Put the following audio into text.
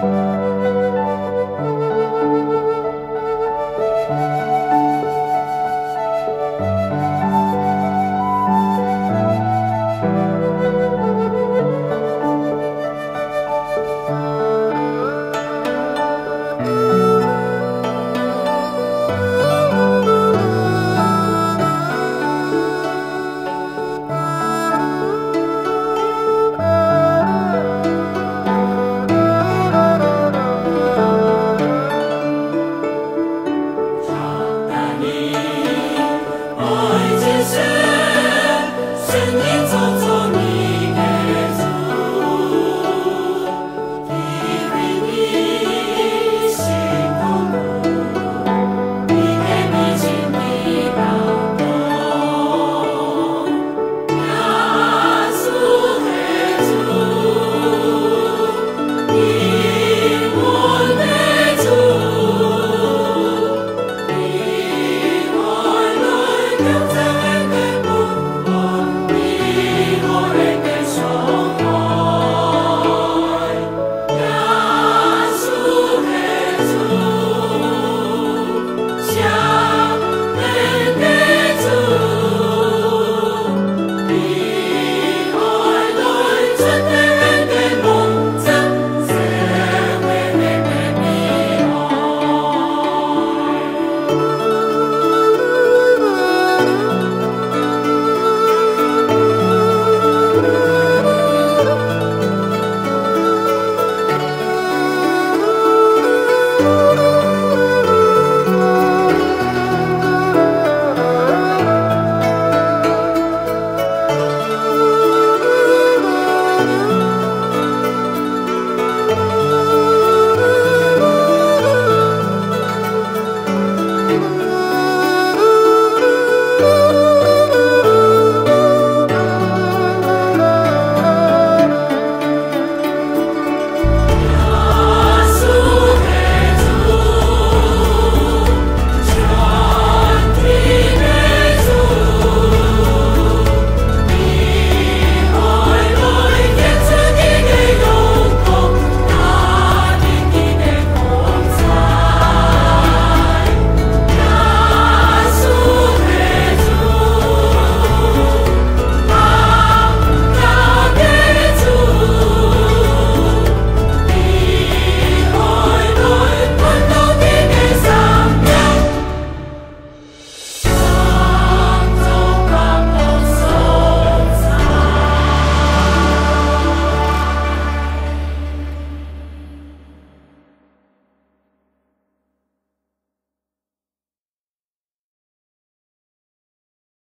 Música